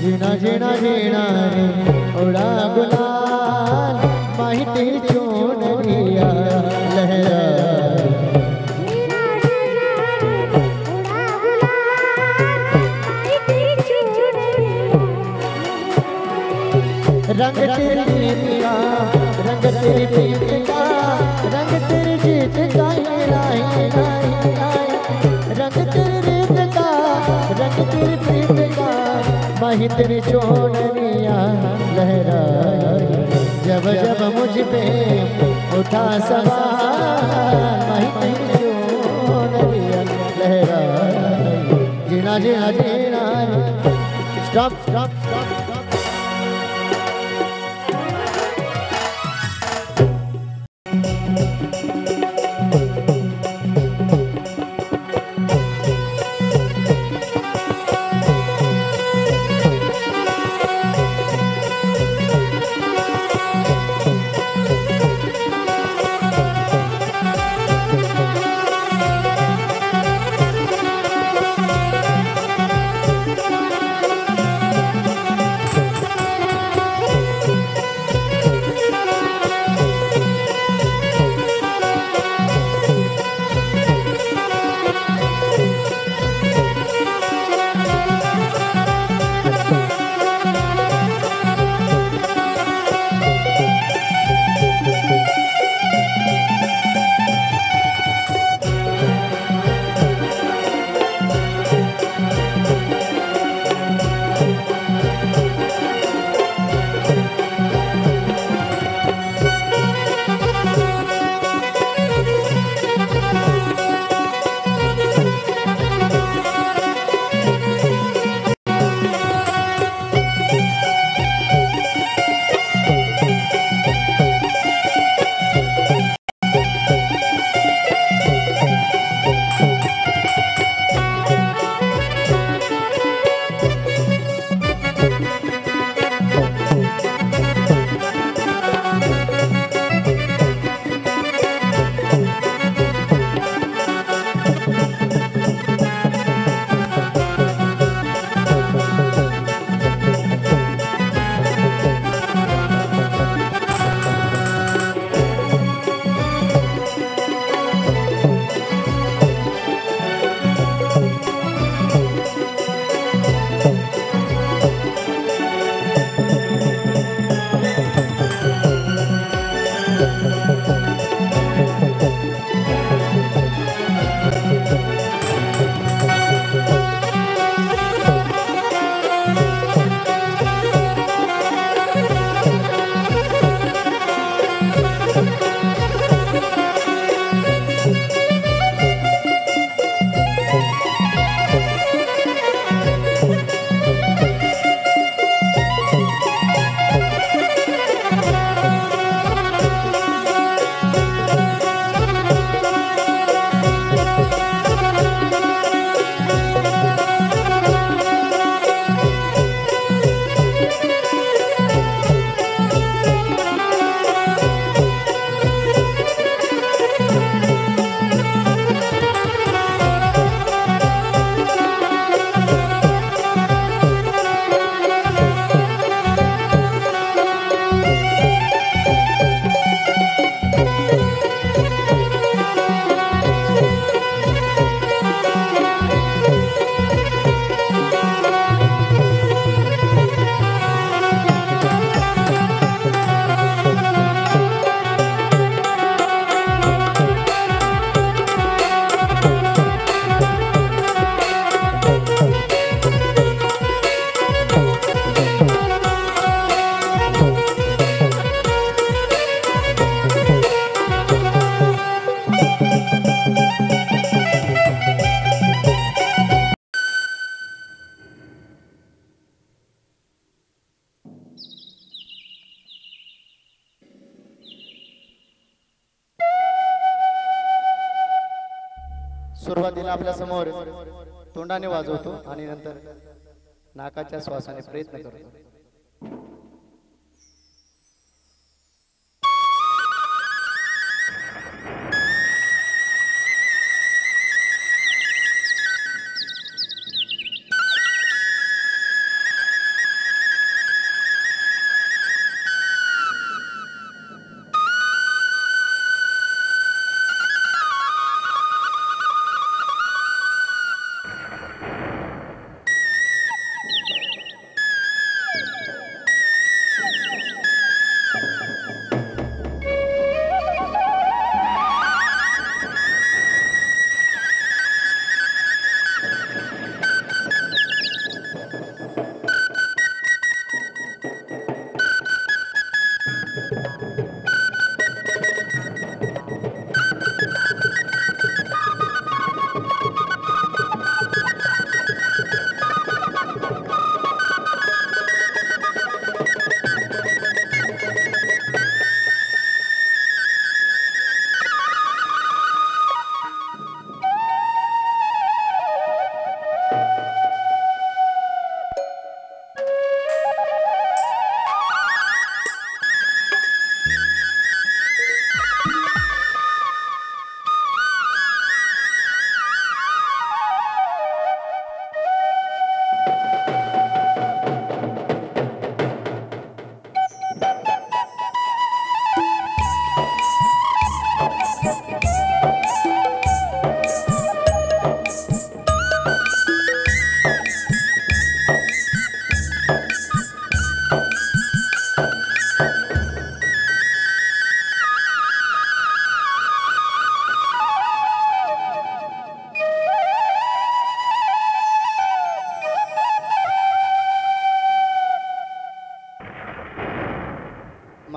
जिना जिना जिना रे। उड़ा गुलाल माहिती चून रिया लहरा रंग तेरी का रंग तेरी का रंग तेरी जीत का लाए लाए लाए रंग तेरी रीत का रंग तेरी प्रीत का बाही तेरी छोड़निया जब जब मुझ पे उठा सवाल बाही लहरा जीना जीना जीना स्टॉप स्टॉप। सुरुवातीला आपल्यासमोर तोंडाने वाजवतो आणि नंतर नाकाच्या श्वासाने प्रयत्न करतो.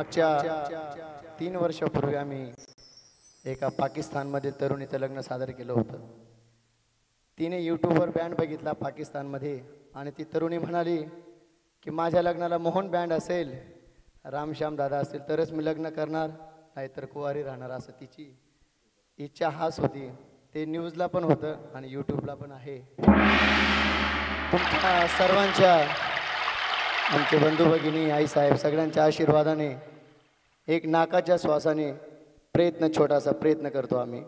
मागच्या तीन वर्षापूर्वी आम्ही एका पाकिस्तानमध्ये तरुणीचं लग्न सादर केलं होतं. तिने यूट्यूबवर बँड बघितला पाकिस्तानमध्ये आणि ती तरुणी म्हणाली की माझ्या लग्नाला मोहन बँड असेल रामश्याम दादा असेल तरच मी लग्न करणार नाहीतर कुवारी राहणार असं तिची इच्छा हाच होती. ते न्यूजला पण होतं आणि यूट्यूबला पण आहे. तुमच्या सर्वांच्या आमचे बंधू भगिनी आईसाहेब सगळ्यांच्या आशीर्वादाने एक नाकाच्या श्वासाने प्रयत्न छोटासा प्रयत्न करतो आम्ही.